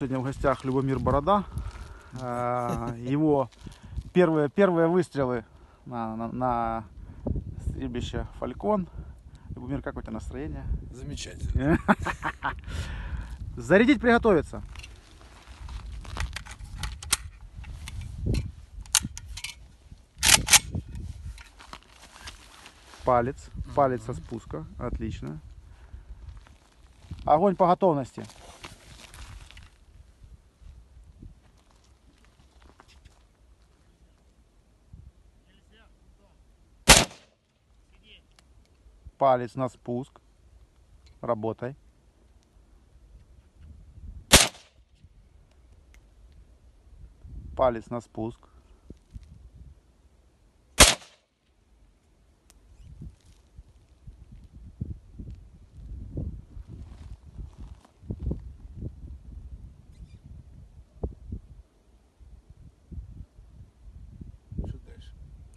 Сегодня в гостях Любомир Борода. Э, Его первые, первые выстрелы на, на, на стрельбище Фалькон. Любомир, как у тебя настроение? Замечательно. Зарядить, приготовиться. Палец. Палец со спуска. Отлично. Огонь по готовности. Палец на спуск. Работай. Палец на спуск.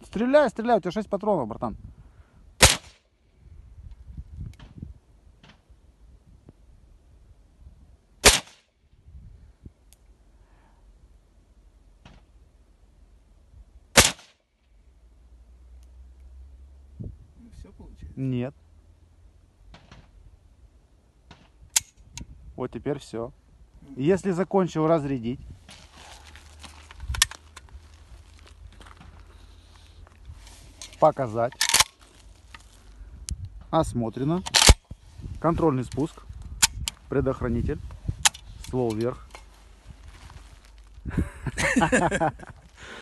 Стреляй, стреляй, у тебя 6 патронов, братан. Получается. Нет. Вот теперь все. Если закончил разрядить, показать, осмотрено, контрольный спуск, предохранитель, ствол вверх.